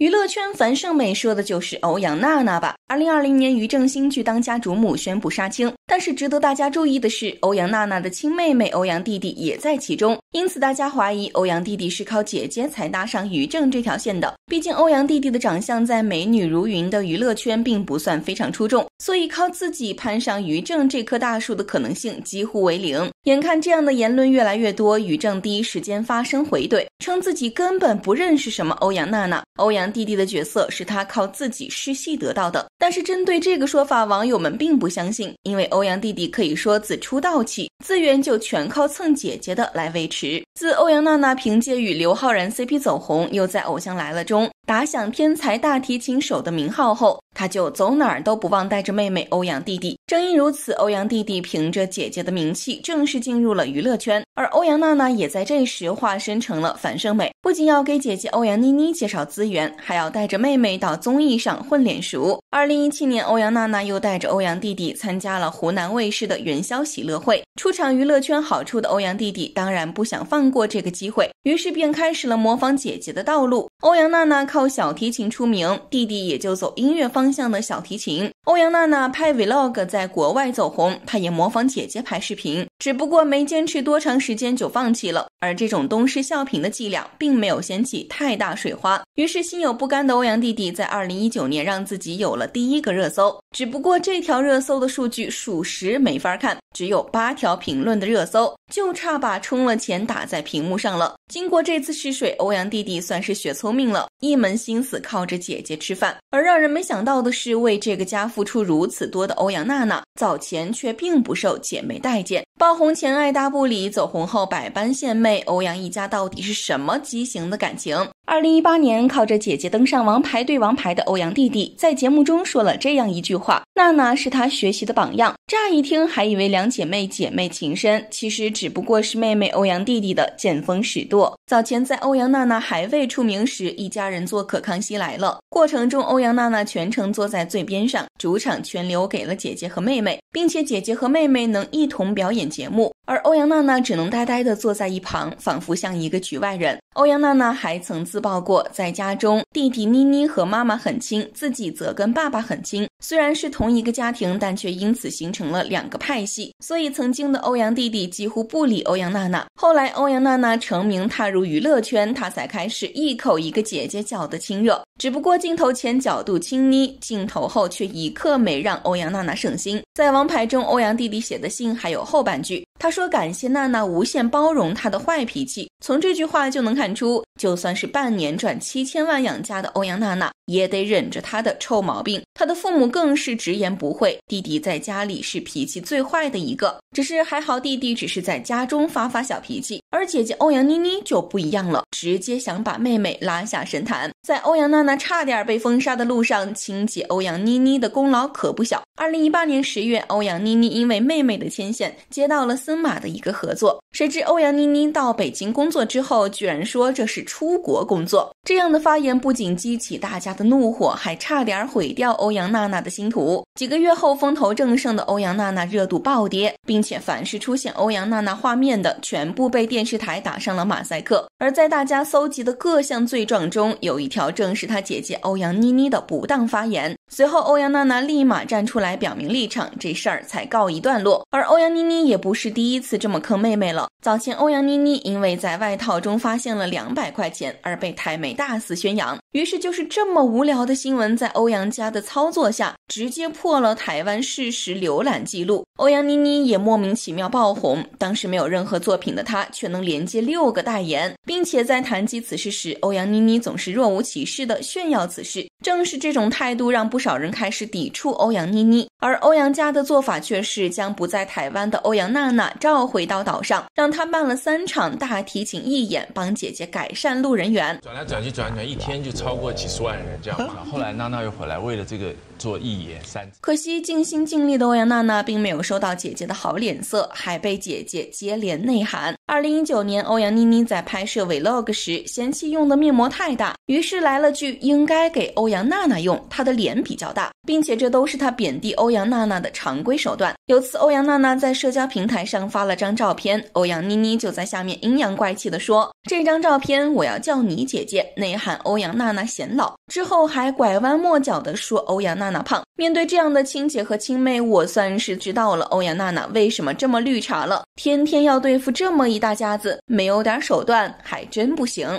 娱乐圈樊胜美说的就是欧阳娜娜吧？二零二零年于正新剧当家主母宣布杀青，但是值得大家注意的是，欧阳娜娜的亲妹妹欧阳弟弟也在其中，因此大家怀疑欧阳弟弟是靠姐姐才搭上于正这条线的。毕竟欧阳弟弟的长相在美女如云的娱乐圈并不算非常出众，所以靠自己攀上于正这棵大树的可能性几乎为零。眼看这样的言论越来越多，于正第一时间发声回怼，称自己根本不认识什么欧阳娜娜，欧阳。弟弟的角色是他靠自己试戏得到的，但是针对这个说法，网友们并不相信，因为欧阳弟弟可以说自出道起资源就全靠蹭姐姐的来维持。自欧阳娜娜凭借与刘昊然 CP 走红，又在《偶像来了》中打响天才大提琴手的名号后，他就走哪儿都不忘带着妹妹欧阳弟弟。正因如此，欧阳弟弟凭着姐姐的名气正式进入了娱乐圈，而欧阳娜娜也在这时化身成了樊胜美，不仅要给姐姐欧阳妮妮介绍资源。还要带着妹妹到综艺上混脸熟。二零一七年，欧阳娜娜又带着欧阳弟弟参加了湖南卫视的元宵喜乐会，出场娱乐圈好处的欧阳弟弟当然不想放过这个机会，于是便开始了模仿姐姐的道路。欧阳娜娜靠小提琴出名，弟弟也就走音乐方向的小提琴。欧阳娜娜拍 vlog 在国外走红，她也模仿姐姐拍视频，只不过没坚持多长时时间就放弃了。而这种东施效颦的伎俩，并没有掀起太大水花，于是心有。不甘的欧阳弟弟在二零一九年让自己有了第一个热搜，只不过这条热搜的数据属实没法看，只有八条评论的热搜，就差把充了钱打在屏幕上了。经过这次试水，欧阳弟弟算是学聪明了，一门心思靠着姐姐吃饭。而让人没想到的是，为这个家付出如此多的欧阳娜娜，早前却并不受姐妹待见。爆红前爱搭不理，走红后百般献媚，欧阳一家到底是什么畸形的感情？二零一八年，靠着姐姐登上《王牌对王牌》的欧阳弟弟，在节目中说了这样一句话：“娜娜是他学习的榜样。”乍一听还以为两两姐妹姐妹情深，其实只不过是妹妹欧阳弟弟的见风使舵。早前在欧阳娜娜还未出名时，一家人做客《康熙来了》，过程中欧阳娜娜全程坐在最边上，主场全留给了姐姐和妹妹，并且姐姐和妹妹能一同表演节目。而欧阳娜娜只能呆呆地坐在一旁，仿佛像一个局外人。欧阳娜娜还曾自曝过，在家中弟弟妮妮和妈妈很亲，自己则跟爸爸很亲。虽然是同一个家庭，但却因此形成了两个派系。所以，曾经的欧阳弟弟几乎不理欧阳娜娜。后来，欧阳娜娜成名，踏入娱乐圈，他才开始一口一个姐姐叫的亲热。只不过镜头前角度亲昵，镜头后却一刻没让欧阳娜娜省心。在《王牌》中，欧阳弟弟写的信还有后半句，他说感谢娜娜无限包容他的坏脾气。从这句话就能看出，就算是半年赚七千万养家的欧阳娜娜，也得忍着他的臭毛病。他的父母更是直言不讳，弟弟在家里是脾气最坏的一个。只是还好，弟弟只是在家中发发小脾气，而姐姐欧阳妮妮就不一样了，直接想把妹妹拉下神坛。在欧阳娜娜差点被封杀的路上，亲姐欧阳妮妮的功劳可不小。二零一八年十月，欧阳妮妮因为妹妹的牵线，接到了森马的一个合作。谁知欧阳妮妮到北京工作之后，居然说这是出国工作。这样的发言不仅激起大家的怒火，还差点毁掉欧阳娜娜的星途。几个月后，风头正盛的欧阳娜娜热度暴跌，并且凡是出现欧阳娜娜画面的，全部被电视台打上了马赛克。而在大家搜集的各项罪状中，有一条正是她姐姐欧阳妮妮的不当发言。随后，欧阳娜娜立马站出来表明立场，这事儿才告一段落。而欧阳妮妮也不是第一次这么坑妹妹了。早前，欧阳妮妮因为在外套中发现了两百块钱而被台媒大肆宣扬，于是就是这么无聊的新闻，在欧阳家的操作下，直接破了台湾事实浏览记录。欧阳妮妮也莫名其妙爆红，当时没有任何作品的她，却能连接六个代言，并且在谈及此事时，欧阳妮妮总是若无其事的炫耀此事。正是这种态度，让不少人开始抵触欧阳妮妮，而欧阳家的做法却是将不在台湾的欧阳娜娜召回到岛上，让她办了三场大提琴义演，帮姐姐改善路人缘。转来转去，转来转，一天就超过几十万人这样。后来娜娜又回来，为了这个做义演三。可惜尽心尽力的欧阳娜娜并没有收到姐姐的好脸色，还被姐姐接连内涵。二零一九年，欧阳妮妮在拍摄 vlog 时嫌弃用的面膜太大，于是来了句“应该给欧阳娜娜用，她的脸比较大”，并且这都是他贬低欧阳娜娜的常规手段。有次欧阳娜娜在社交平台上发了张照片，欧阳妮妮就在下面阴阳怪气的说：“这张照片我要叫你姐姐。”内涵欧阳娜娜显老。之后还拐弯抹角的说欧阳娜娜胖。面对这样的亲姐和亲妹，我算是知道了欧阳娜娜为什么这么绿茶了。天天要对付这么一大家子，没有点手段还真不行。